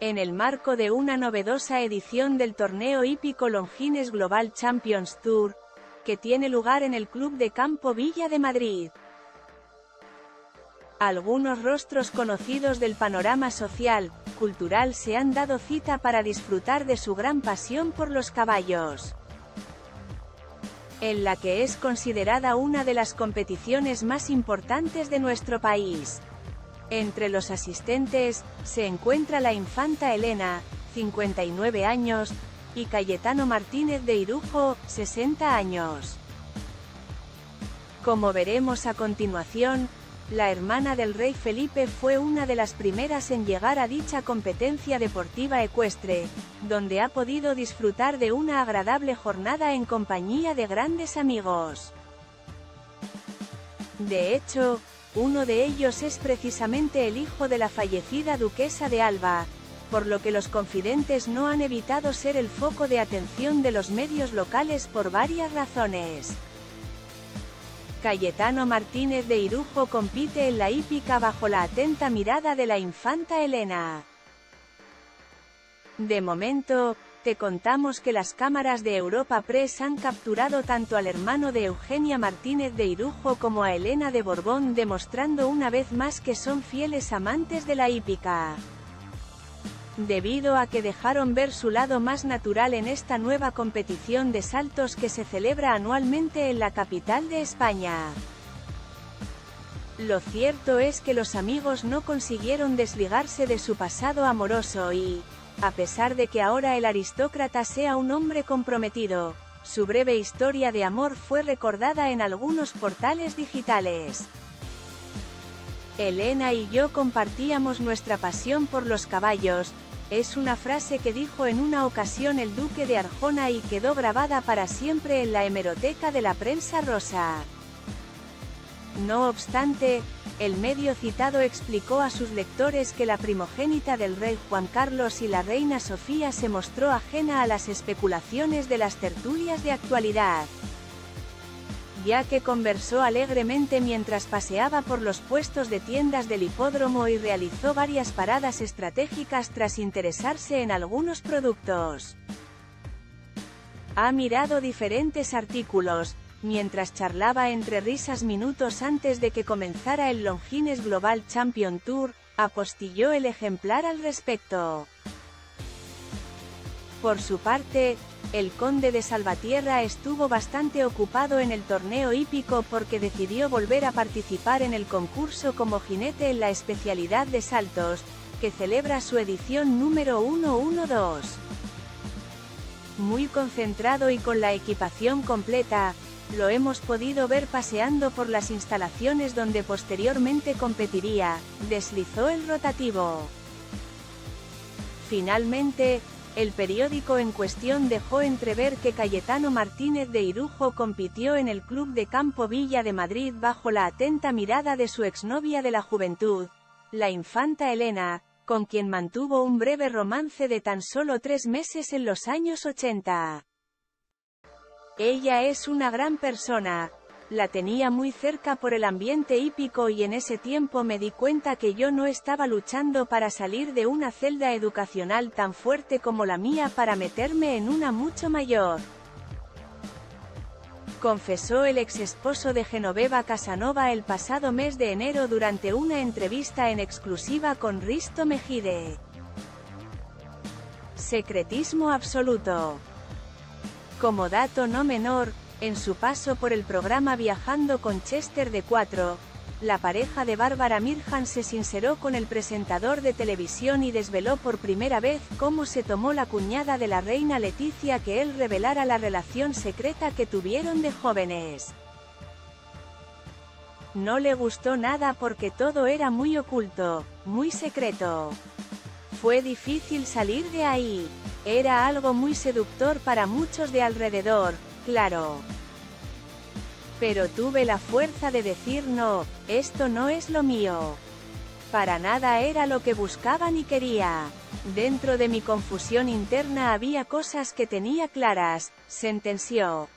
en el marco de una novedosa edición del torneo hípico Longines Global Champions Tour, que tiene lugar en el Club de Campo Villa de Madrid. Algunos rostros conocidos del panorama social, cultural se han dado cita para disfrutar de su gran pasión por los caballos. En la que es considerada una de las competiciones más importantes de nuestro país. Entre los asistentes, se encuentra la infanta Elena, 59 años, y Cayetano Martínez de Irujo, 60 años. Como veremos a continuación, la hermana del rey Felipe fue una de las primeras en llegar a dicha competencia deportiva ecuestre, donde ha podido disfrutar de una agradable jornada en compañía de grandes amigos. De hecho, uno de ellos es precisamente el hijo de la fallecida duquesa de Alba, por lo que los confidentes no han evitado ser el foco de atención de los medios locales por varias razones. Cayetano Martínez de Irujo compite en la hípica bajo la atenta mirada de la infanta Elena. De momento, te contamos que las cámaras de Europa Press han capturado tanto al hermano de Eugenia Martínez de Irujo como a Elena de Borbón demostrando una vez más que son fieles amantes de la hípica debido a que dejaron ver su lado más natural en esta nueva competición de saltos que se celebra anualmente en la capital de España. Lo cierto es que los amigos no consiguieron desligarse de su pasado amoroso y, a pesar de que ahora el aristócrata sea un hombre comprometido, su breve historia de amor fue recordada en algunos portales digitales. Elena y yo compartíamos nuestra pasión por los caballos, es una frase que dijo en una ocasión el duque de Arjona y quedó grabada para siempre en la hemeroteca de la prensa rosa. No obstante, el medio citado explicó a sus lectores que la primogénita del rey Juan Carlos y la reina Sofía se mostró ajena a las especulaciones de las tertulias de actualidad ya que conversó alegremente mientras paseaba por los puestos de tiendas del hipódromo y realizó varias paradas estratégicas tras interesarse en algunos productos. Ha mirado diferentes artículos, mientras charlaba entre risas minutos antes de que comenzara el Longines Global Champion Tour, apostilló el ejemplar al respecto. Por su parte, el conde de Salvatierra estuvo bastante ocupado en el torneo hípico porque decidió volver a participar en el concurso como jinete en la especialidad de saltos, que celebra su edición número 112. Muy concentrado y con la equipación completa, lo hemos podido ver paseando por las instalaciones donde posteriormente competiría, deslizó el rotativo. Finalmente, el periódico en cuestión dejó entrever que Cayetano Martínez de Irujo compitió en el Club de Campo Villa de Madrid bajo la atenta mirada de su exnovia de la juventud, la infanta Elena, con quien mantuvo un breve romance de tan solo tres meses en los años 80. Ella es una gran persona, la tenía muy cerca por el ambiente hípico y en ese tiempo me di cuenta que yo no estaba luchando para salir de una celda educacional tan fuerte como la mía para meterme en una mucho mayor. Confesó el ex esposo de Genoveva Casanova el pasado mes de enero durante una entrevista en exclusiva con Risto Mejide. Secretismo absoluto. Como dato no menor, en su paso por el programa Viajando con Chester de 4, la pareja de Bárbara Mirjan se sinceró con el presentador de televisión y desveló por primera vez cómo se tomó la cuñada de la reina Leticia que él revelara la relación secreta que tuvieron de jóvenes. No le gustó nada porque todo era muy oculto, muy secreto. Fue difícil salir de ahí. Era algo muy seductor para muchos de alrededor, claro. Pero tuve la fuerza de decir no, esto no es lo mío. Para nada era lo que buscaba ni quería. Dentro de mi confusión interna había cosas que tenía claras, sentenció.